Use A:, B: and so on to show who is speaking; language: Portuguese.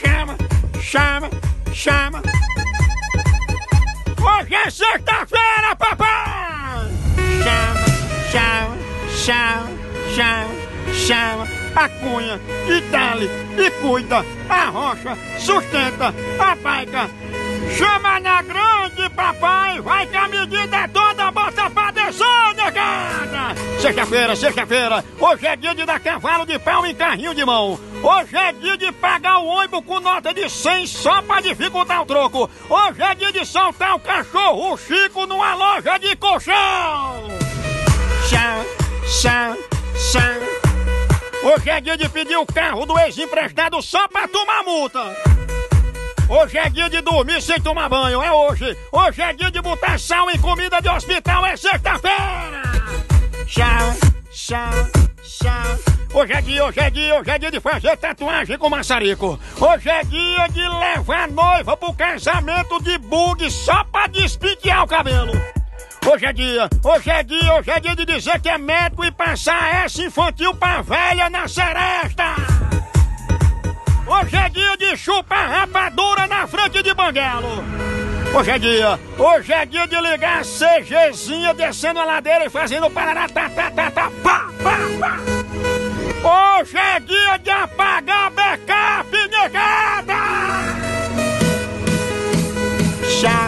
A: chama, chama, chama. Hoje é sexta-feira, papai! Chama, chama, chama, chama, chama. A cunha, e dale, e cuida, a rocha, sustenta, a baica. Chama na grande, papai! Vai que a medida Sexta-feira, sexta-feira, hoje é dia de dar cavalo de pau em carrinho de mão. Hoje é dia de pagar o ônibus com nota de 100 só pra dificultar o troco. Hoje é dia de soltar o cachorro Chico numa loja de colchão. Chá, chá, chá. Hoje é dia de pedir o carro do ex-emprestado só pra tomar multa. Hoje é dia de dormir sem tomar banho, é hoje. Hoje é dia de botar sal em comida de hospital, é sexta-feira. Chá, chá, chá. Hoje é dia, hoje é dia, hoje é dia de fazer tatuagem com maçarico. Hoje é dia de levar a noiva pro casamento de bug só pra despintear o cabelo. Hoje é dia, hoje é dia, hoje é dia de dizer que é médico e passar essa infantil pra velha na seresta. Hoje é dia de chupar rapadura na frente de banguelo. Hoje é dia, hoje é dia de ligar a CGzinha descendo a ladeira e fazendo parará tá tá tá tá pá pá pá. Hoje é dia de apagar backup negada. Chá,